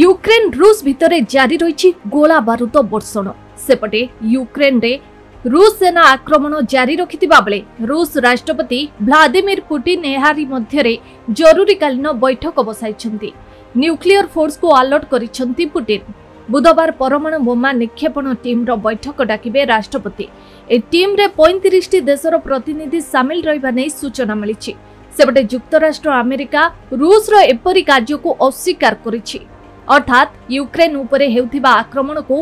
Ukraine রুষ ভিতরে জারি রয়েছে গোলা বারুদ বর্ষণ সেপটে ইউক্রেনে রুষ সেনা আক্রমণ জারি রখিবা বেলে রুষ রাষ্ট্রপতি ভ্লাদিমির পুটিন এহারি মধ্যে জরুরীকালীন বৈঠক বসাইছেন নিউক্লিয়র ফোর্সকু আলর্ট করেছেন পুটিন বুধবার পরমাণু বোমা নিক্ষেপণ টিমর বৈঠক ডাকবে রাষ্ট্রপতি এই টিমরে পঁয়ত্রিশটি দেশর প্রতিনিধি সামিল রহবা নিয়ে সূচনা মিছে সেপটে যুক্তরাষ্ট্র আমেরিকা রুষর এপরি কার্যকু অস্বীকার করেছে ଅର୍ଥାତ୍ ୟୁକ୍ରେନ୍ ଉପରେ ହେଉଥିବା ଆକ୍ରମଣକୁ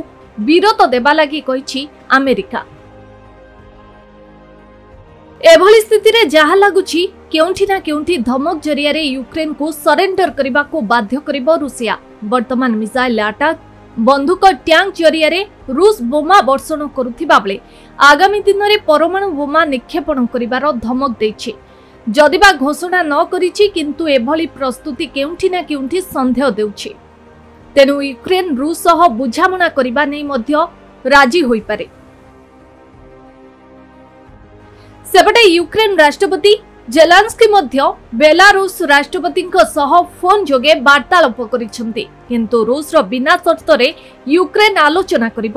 ବିରତ ଦେବା ଲାଗି କହିଛି ଆମେରିକା ଏଭଳି ସ୍ଥିତିରେ ଯାହା ଲାଗୁଛି କେଉଁଠି ନା କେଉଁଠି ଧମକ ଜରିଆରେ ୟୁକ୍ରେନ୍କୁ ସରେଣ୍ଡର କରିବାକୁ ବାଧ୍ୟ କରିବ ରୁଷିଆ ବର୍ତ୍ତମାନ ମିସାଇଲ୍ ଆଟାକ୍ ବନ୍ଧୁକ ଟ୍ୟାଙ୍କ ଜରିଆରେ ରୁଷ ବୋମା ବର୍ଷଣ କରୁଥିବା ବେଳେ ଆଗାମୀ ଦିନରେ ପରମାଣୁ ବୋମା ନିକ୍ଷେପଣ କରିବାର ଧମକ ଦେଇଛି ଯଦି ବା ଘୋଷଣା ନ କରିଛି କିନ୍ତୁ ଏଭଳି ପ୍ରସ୍ତୁତି କେଉଁଠି ନା କେଉଁଠି ସନ୍ଦେହ ଦେଉଛି ତେଣୁ ୟୁକ୍ରେନ୍ ରୁଷ ସହ ବୁଝାମଣା କରିବା ନେଇ ମଧ୍ୟ ରାଜି ହୋଇପାରେ ସେପଟେ ୟୁକ୍ରେନ୍ ରାଷ୍ଟ୍ରପତି ଜେଲାନ୍ସ୍କି ମଧ୍ୟ ବେଲାରୁଷ ରାଷ୍ଟ୍ରପତିଙ୍କ ସହ ଫୋନ୍ ଯୋଗେ ବାର୍ତ୍ତାଳାପ କରିଛନ୍ତି କିନ୍ତୁ ରୁଷର ବିନା ସର୍ତ୍ତରେ ୟୁକ୍ରେନ୍ ଆଲୋଚନା କରିବ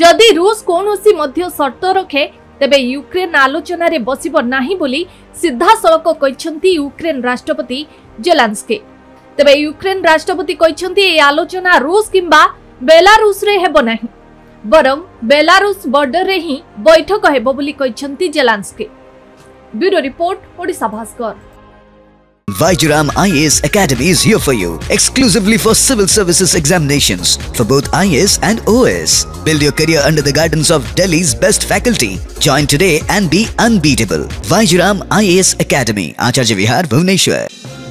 ଯଦି ରୁଷ କୌଣସି ମଧ୍ୟ ସର୍ତ୍ତ ରଖେ ତେବେ ୟୁକ୍ରେନ୍ ଆଲୋଚନାରେ ବସିବ ନାହିଁ ବୋଲି ସିଧାସଳଖ କହିଛନ୍ତି ୟୁକ୍ରେନ୍ ରାଷ୍ଟ୍ରପତି ଜେଲାନ୍ସ୍କି तेज युक्रेन राष्ट्रपति କହିଛନ୍ତି ଏହି ଆଲୋଚନା ରୁଷ କିମ୍ବା ବେଲାରୁଷରେ ହେବ ନାହିଁ ବରଂ ବେଲାରୁଷ ବର୍ଡରରେ ହିଁ ବୈଠକ ହେବ IAS Academy is here for you, exclusively for civil services examinations for both IAS and OAS Build your career under the guidance of Delhi's best faculty. Join today and be unbeatable. Vijayaram IAS Academy, Acharya Vihar, Bhubaneswar.